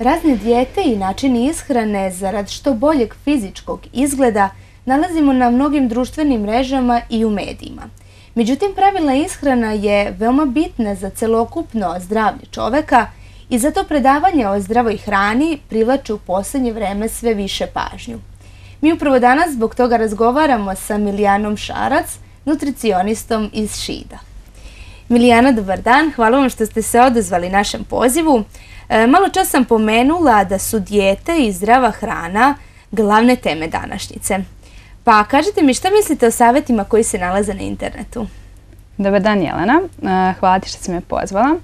Razne dijete i načini ishrane zarad što boljeg fizičkog izgleda nalazimo na mnogim društvenim mrežama i u medijima. Međutim, pravilna ishrana je veoma bitna za celokupno zdravlje čoveka i zato predavanje o zdravoj hrani privlače u poslednje vreme sve više pažnju. Mi upravo danas zbog toga razgovaramo sa Milijanom Šarac, nutricionistom iz Šida. Milijana, dobar dan. Hvala vam što ste se odazvali našem pozivu. E, malo čas sam pomenula da su dijete i zdrava hrana glavne teme današnjice. Pa kažite mi šta mislite o savjetima koji se nalaze na internetu? Dobar dan Jelena, e, hvala ti što si me pozvala.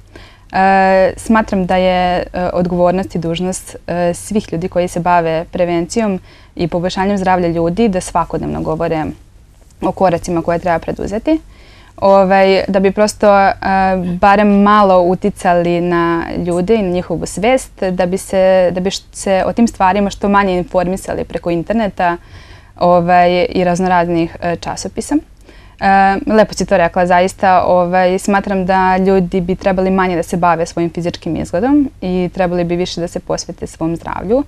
E, smatram da je odgovornost i dužnost svih ljudi koji se bave prevencijom i poboljšanjem zdravlja ljudi da svakodnevno govore o koracima koje treba preduzeti ovaj, da bi prosto uh, barem malo uticali na ljude i na njihovu svest, da bi se, da bi se o tim stvarima što manje informisali preko interneta ovaj, i raznoraznih uh, časopisa. Uh, lepo si to rekla, zaista ovaj, smatram da ljudi bi trebali manje da se bave svojim fizičkim izgledom i trebali bi više da se posvete svom zdravlju.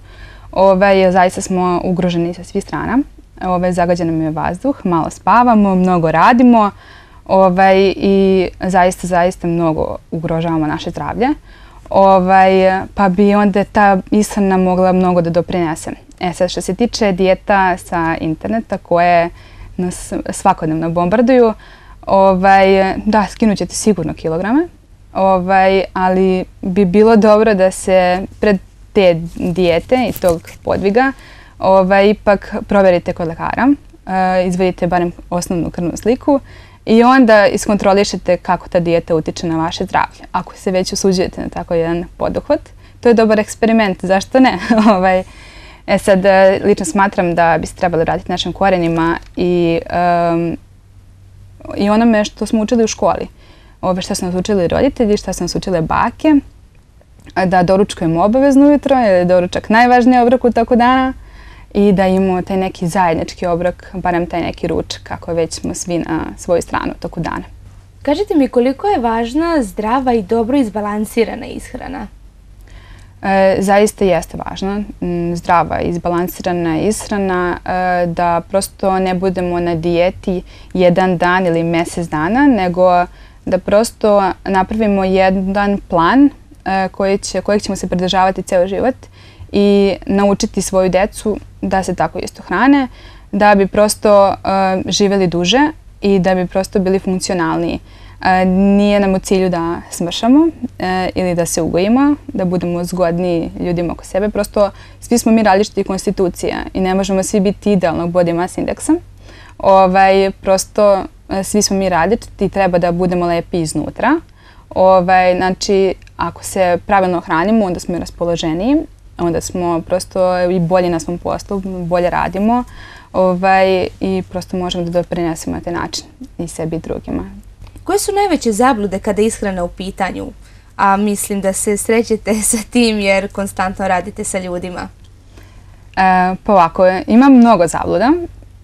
Ovaj, zaista smo ugroženi sa svih strana. Ovaj, zagađen nam je vazduh, malo spavamo, mnogo radimo, uh, ovaj, i zaista, zaista mnogo ugrožavamo naše zdravlje. Ovaj, pa bi onda ta ishrana mogla mnogo da doprinese. E sad, što se tiče dijeta sa interneta koje nas svakodnevno bombarduju, ovaj, da, skinut ćete sigurno kilograme, ovaj, ali bi bilo dobro da se pred te dijete i tog podviga ovaj, ipak proverite kod lekara, uh, izvedite barem osnovnu krvnu sliku i onda iskontrolišete kako ta dijeta utiče na vaše zdravlje. Ako se već usuđujete na tako jedan poduhvat, to je dobar eksperiment, zašto ne? ovaj, e sad, e, lično smatram da bi trebali vratiti našim korenima i, um, i onome što smo učili u školi. Ove što su nas učili roditelji, što su nas učile bake, da doručkujemo obavezno ujutro, jer je doručak najvažniji obrok u toku dana i da imamo taj neki zajednički obrok, barem taj neki ručak, kako već smo svi na svoju stranu toku dana. Kažite mi koliko je važna zdrava i dobro izbalansirana ishrana? E, zaista jeste važno. Mm, zdrava, izbalansirana ishrana, e, da prosto ne budemo na dijeti jedan dan ili mesec dana, nego da prosto napravimo jedan plan e, koji će, kojeg ćemo se pridržavati ceo život i naučiti svoju decu da se tako isto hrane, da bi prosto uh, živeli duže i da bi prosto bili funkcionalniji. Uh, nije nam u cilju da smršamo uh, ili da se ugojimo, da budemo zgodni ljudima oko sebe. Prosto svi smo mi različiti konstitucija i ne možemo svi biti idealnog body mass indeksa. Ovaj, prosto svi smo mi različiti i treba da budemo lepi iznutra. Ovaj, znači, ako se pravilno hranimo, onda smo i raspoloženiji onda smo prosto i bolje na svom poslu, bolje radimo ovaj, i prosto možemo da doprinesemo na taj način i sebi i drugima. Koje su najveće zablude kada je ishrana u pitanju? A mislim da se srećete sa tim jer konstantno radite sa ljudima. E, pa ovako, ima mnogo zabluda.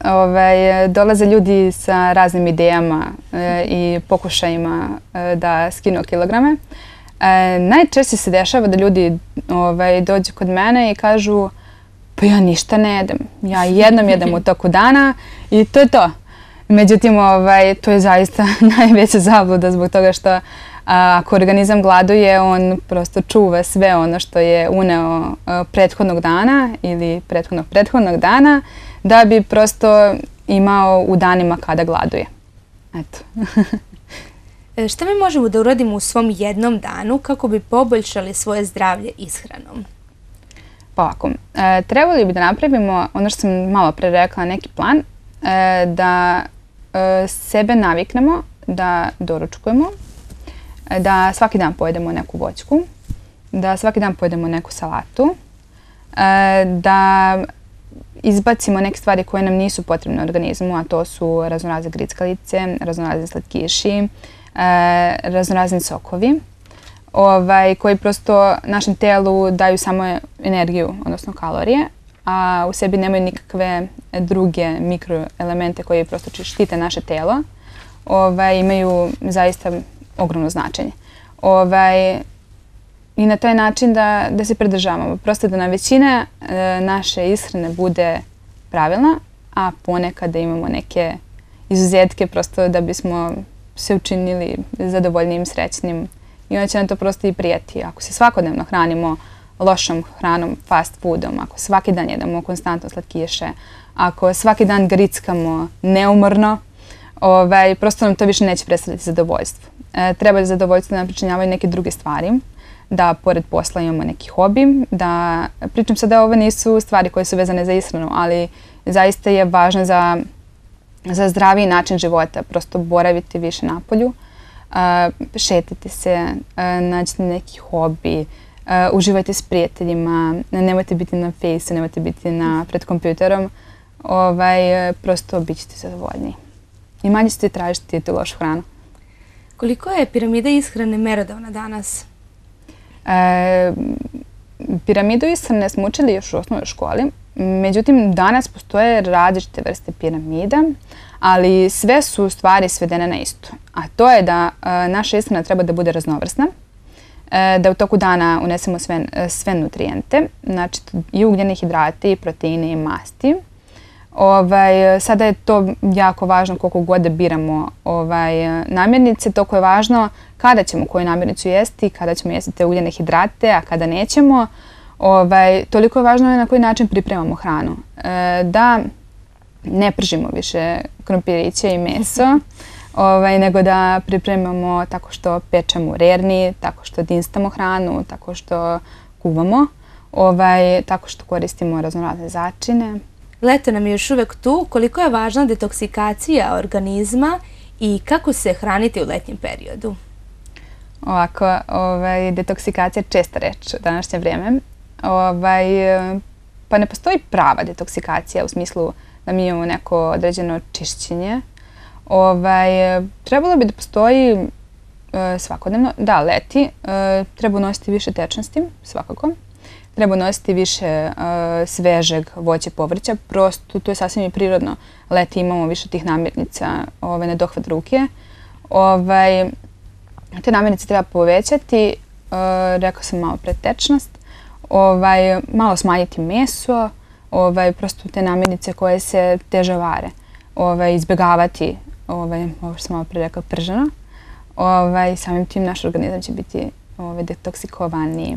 Ove, ovaj, dolaze ljudi sa raznim idejama e, i pokušajima e, da skinu kilograme. E, najčešće se dešava da ljudi ovaj, dođu kod mene i kažu pa ja ništa ne jedem. Ja jednom jedem u toku dana i to je to. Međutim, ovaj, to je zaista najveća zabluda zbog toga što a, ako organizam gladuje, on prosto čuva sve ono što je uneo a, prethodnog dana ili prethodnog prethodnog dana da bi prosto imao u danima kada gladuje. Eto. E, šta mi možemo da uradimo u svom jednom danu kako bi poboljšali svoje zdravlje ishranom? Pa ovako, e, trebali bi da napravimo, ono što sam malo pre rekla, neki plan, e, da e, sebe naviknemo da doručkujemo, e, da svaki dan pojedemo neku voćku, da svaki dan pojedemo neku salatu, e, da izbacimo neke stvari koje nam nisu potrebne organizmu, a to su raznorazne grickalice, raznorazne slatkiši, raznorazni sokovi ovaj, koji prosto našem telu daju samo energiju, odnosno kalorije, a u sebi nemaju nikakve druge mikroelemente koji prosto štite naše telo, ovaj, imaju zaista ogromno značenje. Ovaj, i na taj način da, da se pridržavamo. Prosto da nam većina e, naše ishrane bude pravilna, a ponekad da imamo neke izuzetke prosto da bismo se učinili zadovoljnim, srećnim i onda će nam to prosto i prijeti. Ako se svakodnevno hranimo lošom hranom, fast foodom, ako svaki dan jedemo konstantno slatkiše, ako svaki dan grickamo neumorno, ovaj, prosto nam to više neće predstavljati zadovoljstvo. E, treba zadovoljstvo da nam pričinjavaju neke druge stvari, da pored posla imamo neki hobi, da pričam sad da ovo nisu stvari koje su vezane za ishranu, ali zaista je važno za, za zdraviji način života, prosto boraviti više na polju, uh, šetite se, uh, nađite neki hobi, uh, uživajte s prijateljima, nemojte biti na fejsu, nemojte biti na, pred kompjuterom, ovaj, prosto bit ćete zadovoljni. I manje ćete tražiti tu lošu hranu. Koliko je piramida ishrane merodavna danas? E, piramidu ishrane smo učili još u osnovnoj školi. Međutim, danas postoje različite vrste piramida, ali sve su stvari svedene na isto. A to je da e, naša ishrana treba da bude raznovrsna, e, da u toku dana unesemo sve, sve nutrijente, znači i ugljene hidrate, i proteine, i masti. Ovaj, sada je to jako važno koliko god da biramo ovaj, namirnice, toliko je važno kada ćemo koju namirnicu jesti, kada ćemo jesti te ugljene hidrate, a kada nećemo. Ovaj, toliko je važno na koji način pripremamo hranu. E, da ne pržimo više krompiriće i meso, ovaj, nego da pripremamo tako što pečemo u rerni, tako što dinstamo hranu, tako što kuvamo, ovaj, tako što koristimo raznorazne začine. Leto nam je još uvek tu. Koliko je važna detoksikacija organizma i kako se hraniti u letnjem periodu? Ovako, ovaj, detoksikacija je česta reč u današnje vrijeme. Ovaj, pa ne postoji prava detoksikacija u smislu da mi imamo neko određeno čišćenje. Ovaj, trebalo bi da postoji e, svakodnevno. Da, leti. E, treba unositi više tečnosti, svakako. Treba unositi više e, svežeg voća povrća. Prosto, to je sasvim i prirodno. Leti imamo više tih namirnica ovaj, na dohvat ruke. Ovaj, te namirnice treba povećati, uh, rekao sam malo pretečnost, ovaj, malo smanjiti meso, ovaj, prosto te namirnice koje se teže vare, ovaj, izbjegavati ovaj, ovo što sam malo pre rekao, prženo. Ovaj, samim tim naš organizam će biti ovaj, detoksikovaniji.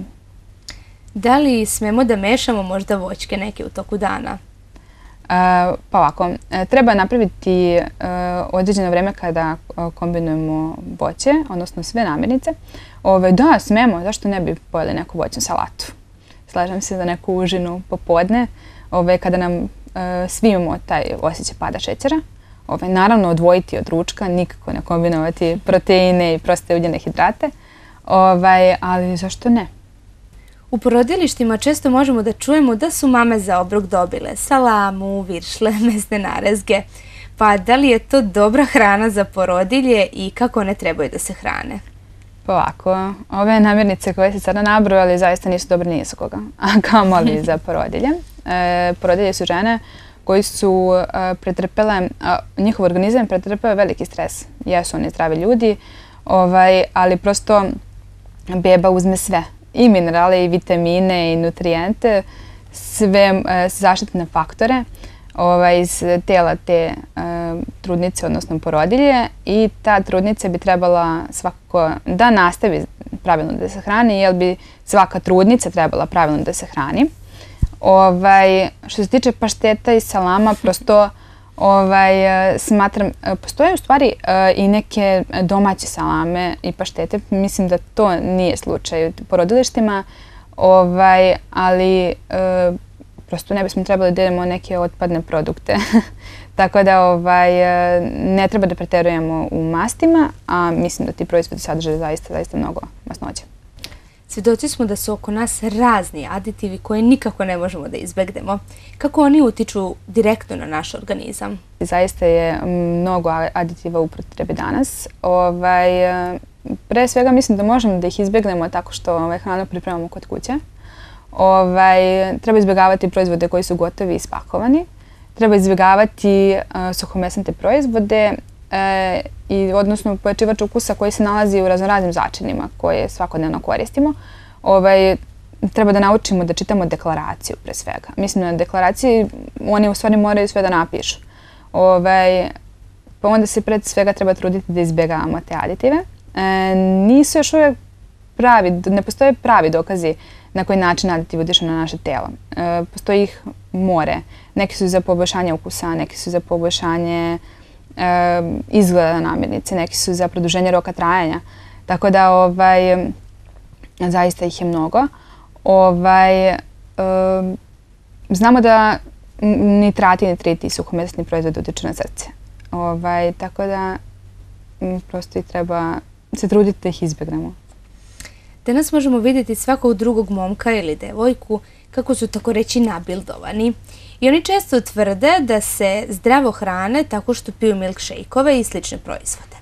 Da li smemo da mešamo možda voćke neke u toku dana? Pa ovako, e, treba napraviti e, određeno vreme kada kombinujemo voće, odnosno sve namirnice. Ove, da, smemo, zašto ne bi pojeli neku voćnu salatu? Slažem se za neku užinu popodne, ove, kada nam svi imamo taj osjećaj pada šećera. Ove, naravno, odvojiti od ručka, nikako ne kombinovati proteine i proste ugljene hidrate. Ovaj, ali zašto ne? U porodilištima često možemo da čujemo da su mame za obrok dobile salamu, viršle, mesne narezge. Pa da li je to dobra hrana za porodilje i kako one trebaju da se hrane? Pa ovako, ove namirnice koje se sada nabrojali zaista nisu dobre ni za koga, a kao moli za porodilje. E, porodilje su žene koji su e, pretrpele, a, njihov organizam pretrpeo veliki stres. Jesu oni zdravi ljudi, ovaj, ali prosto beba uzme sve i minerale i vitamine i nutrijente, sve e, zaštitne faktore ovaj, iz tela te e, trudnice, odnosno porodilje i ta trudnica bi trebala svakako da nastavi pravilno da se hrani, jer bi svaka trudnica trebala pravilno da se hrani. Ovaj, što se tiče pašteta i salama, prosto ovaj, smatram, postoje u stvari e, i neke domaće salame i paštete. Mislim da to nije slučaj u porodilištima, ovaj, ali prosto ne bismo trebali da jedemo neke otpadne produkte. Tako da ovaj, ne treba da preterujemo u mastima, a mislim da ti proizvodi sadrže zaista, zaista mnogo masnoća. Svedoci smo da su oko nas razni aditivi koje nikako ne možemo da izbegnemo. Kako oni utiču direktno na naš organizam? Zaista je mnogo aditiva u potrebi danas. Ovaj, pre svega mislim da možemo da ih izbjegnemo tako što ovaj, hranu pripremamo kod kuće. Ovaj, treba izbjegavati proizvode koji su gotovi i spakovani. Treba izbjegavati uh, suhomesnate proizvode e, i odnosno pojačivač ukusa koji se nalazi u raznoraznim začinima koje svakodnevno koristimo. ovaj, treba da naučimo da čitamo deklaraciju pre svega. Mislim na deklaraciji oni u stvari moraju sve da napišu. Ovaj, pa onda se pred svega treba truditi da izbjegavamo te aditive. E, nisu još uvijek pravi, ne postoje pravi dokazi na koji način aditiv utiču na naše telo. E, postoji ih more. Neki su za poboljšanje ukusa, neki su za poboljšanje e, izgleda namirnice, neki su za produženje roka trajanja. Tako da ovaj, zaista ih je mnogo. Ovaj, znamo da nitrati, nitriti i suhomesni proizvod utiču na srce. Ovaj, tako da prosto i treba se truditi da ih izbjegnemo. Danas možemo vidjeti svakog drugog momka ili devojku kako su tako reći nabildovani. I oni često tvrde da se zdravo hrane tako što piju milkshake-ove i slične proizvode.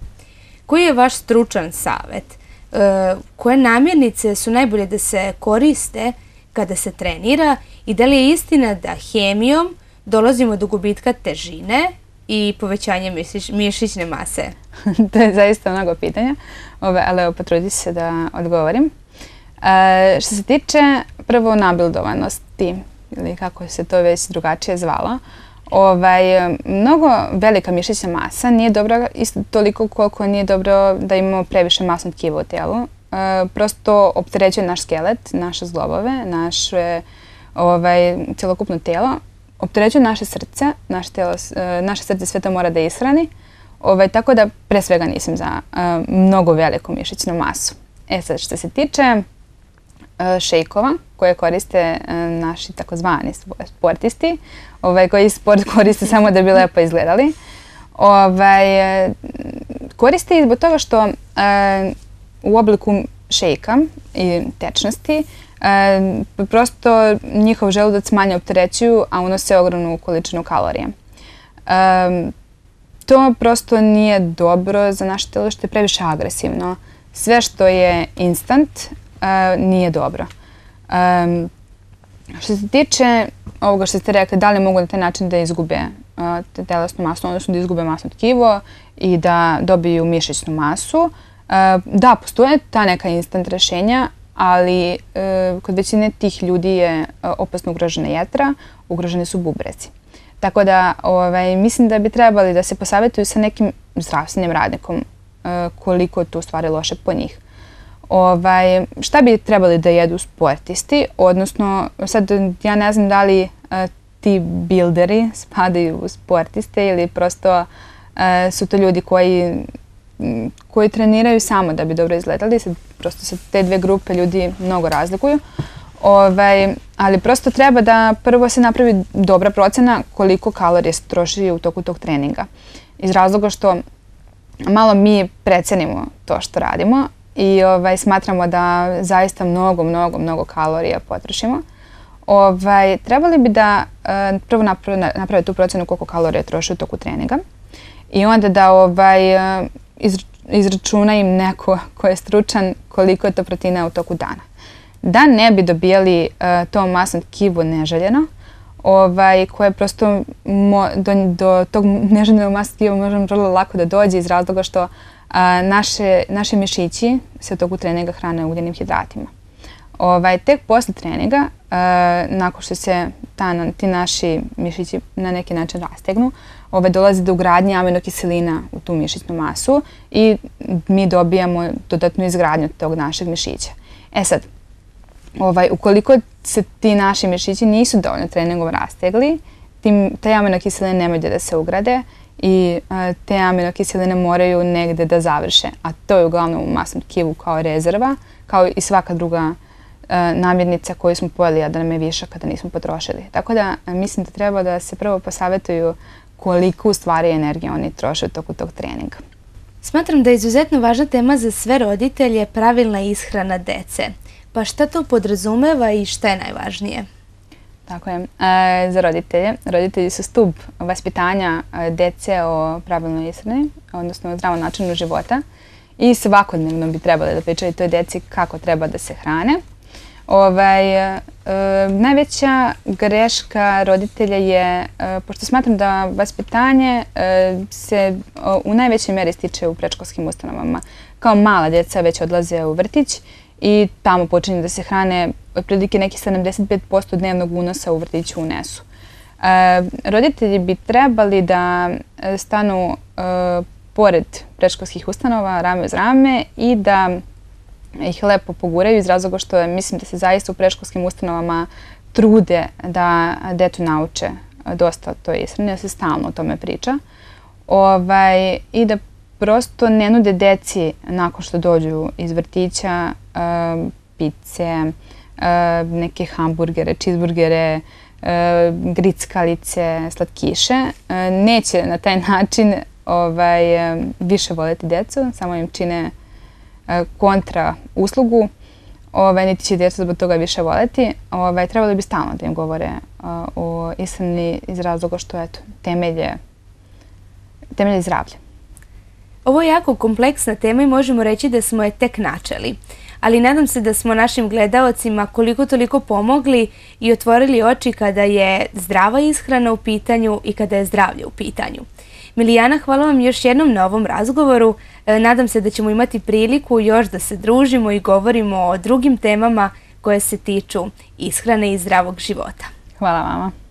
Koji je vaš stručan savjet? E, koje namirnice su najbolje da se koriste kada se trenira i da li je istina da hemijom dolazimo do gubitka težine i povećanje mišićne mase? to je zaista mnogo pitanja, Ove, ali potrudit se da odgovorim. E, što se tiče prvo nabildovanosti, ili kako se to već drugačije zvalo, ovaj, mnogo velika mišićna masa nije dobra isto toliko koliko nije dobro da imamo previše masno tkivo u tijelu. E, prosto opterećuje naš skelet, naše zglobove, naše ovaj, celokupno tijelo opterećuje naše srce, naše, tijelo, e, naše srce sve to mora da ishrani, ovaj, tako da pre svega nisam za uh, mnogo veliku mišićnu masu. E sad, što se tiče šejkova koje koriste uh, naši takozvani sportisti, ovaj, koji sport koriste samo da bi lepo izgledali, ovaj, koriste zbog toga što u obliku šejka i tečnosti E, prosto njihov želudac manje opterećuju, a unose ogromnu količinu kalorija. E, to prosto nije dobro za naše telo što je previše agresivno. Sve što je instant e, nije dobro. E, što se tiče ovoga što ste rekli, da li mogu na taj način da izgube telesnu masu, odnosno da izgube masno tkivo i da dobiju mišićnu masu. Da, postoje ta neka instant rešenja, ali e, kod većine tih ljudi je e, opasno ugrožena jetra, ugrožene su bubrezi. Tako da ovaj, mislim da bi trebali da se posavetuju sa nekim zdravstvenim radnikom e, koliko je to stvari loše po njih. Ovaj, šta bi trebali da jedu sportisti, odnosno sad ja ne znam da li e, ti bilderi spadaju u sportiste ili prosto e, su to ljudi koji koji treniraju samo da bi dobro izgledali. Sad, prosto se te dve grupe ljudi mnogo razlikuju. Ovaj, ali prosto treba da prvo se napravi dobra procena koliko kalorije se troši u toku tog treninga. Iz razloga što malo mi precenimo to što radimo i ovaj, smatramo da zaista mnogo, mnogo, mnogo kalorija potrošimo. Ovaj, trebali bi da uh, prvo naprave, naprave tu procenu koliko kalorija troši u toku treninga i onda da ovaj, uh, izračuna im neko ko je stručan koliko je to proteina u toku dana. Da ne bi dobijali uh, to masno tkivo neželjeno, ovaj, koje prosto mo, do, do tog neželjenog masnog tkiva možemo vrlo lako da dođe iz razloga što uh, naše, naše mišići se u toku treninga hrane ugljenim hidratima. Ovaj, tek posle treninga, uh, nakon što se ta, ti naši mišići na neki način rastegnu, ovaj, dolazi do ugradnje aminokiselina u tu mišićnu masu i mi dobijamo dodatnu izgradnju tog našeg mišića. E sad, ovaj, ukoliko se ti naši mišići nisu dovoljno treningom rastegli, tim, te aminokiseline nemaju da se ugrade i a, te aminokiseline moraju negde da završe, a to je uglavnom u masnom tkivu kao rezerva, kao i svaka druga namirnica koju smo pojeli, a da nam je viša kada nismo potrošili. Tako da mislim da treba da se prvo posavetuju koliko u stvari energije oni troše u toku tog treninga. Smatram da je izuzetno važna tema za sve roditelje pravilna ishrana dece. Pa šta to podrazumeva i šta je najvažnije? Tako je. E, za roditelje. Roditelji su stub vaspitanja e, dece o pravilnoj ishrani, odnosno o zdravom načinu života. I svakodnevno bi trebali da pričaju toj deci kako treba da se hrane. Ovaj, e, najveća greška roditelja je, e, pošto smatram da vaspitanje e, se o, u najvećoj meri stiče u predškolskim ustanovama. Kao mala djeca već odlaze u vrtić i tamo počinju da se hrane otprilike neki 75% dnevnog unosa u vrtiću unesu. E, roditelji bi trebali da stanu e, pored preškolskih ustanova, rame uz rame i da ih lepo poguraju iz razloga što mislim da se zaista u preškolskim ustanovama trude da detu nauče dosta o toj ishrani, da se stalno o tome priča. Ovaj, I da prosto ne nude deci nakon što dođu iz vrtića uh, pice, neke hamburgere, cheeseburgere, uh, grickalice, slatkiše. Uh, neće na taj način ovaj, više voleti decu, samo im čine kontra uslugu ovaj, niti će djeca zbog toga više voleti. Ovaj, trebalo bi stalno da im govore o ishrani iz razloga što eto, temelje, temelje zdravlja. Ovo je jako kompleksna tema i možemo reći da smo je tek načeli. Ali nadam se da smo našim gledaocima koliko toliko pomogli i otvorili oči kada je zdrava ishrana u pitanju i kada je zdravlje u pitanju. Milijana, hvala vam još jednom na ovom razgovoru. E, nadam se da ćemo imati priliku još da se družimo i govorimo o drugim temama koje se tiču ishrane i zdravog života. Hvala vama.